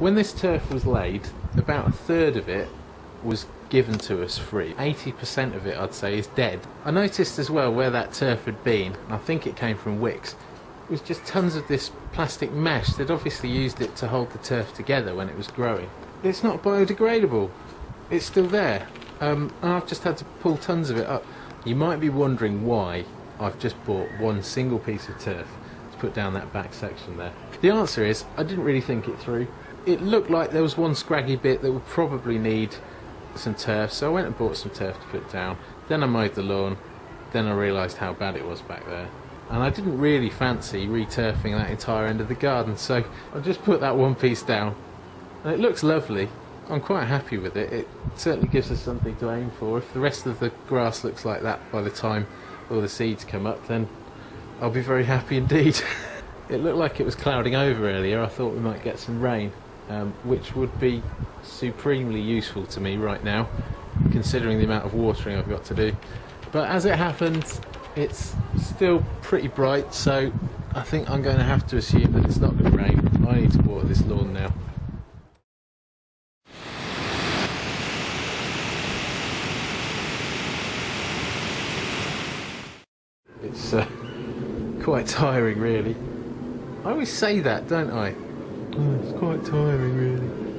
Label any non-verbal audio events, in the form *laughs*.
When this turf was laid, about a third of it was given to us free. 80% of it, I'd say, is dead. I noticed as well where that turf had been, I think it came from Wickes, it was just tons of this plastic mesh. They'd obviously used it to hold the turf together when it was growing. It's not biodegradable. It's still there. Um, and I've just had to pull tons of it up. You might be wondering why I've just bought one single piece of turf to put down that back section there. The answer is I didn't really think it through. It looked like there was one scraggy bit that would probably need some turf, so I went and bought some turf to put down. Then I mowed the lawn. Then I realised how bad it was back there. And I didn't really fancy returfing that entire end of the garden, so I just put that one piece down. And it looks lovely. I'm quite happy with it. It certainly gives us something to aim for. If the rest of the grass looks like that by the time all the seeds come up, then I'll be very happy indeed. *laughs* it looked like it was clouding over earlier. I thought we might get some rain, um, which would be supremely useful to me right now, considering the amount of watering I've got to do. But as it happens, it's still pretty bright, so I think I'm going to have to assume that it's not going to rain. I need to water this lawn now. It's uh, *laughs* quite tiring, really. I always say that, don't I? Oh, it's quite tiring, really.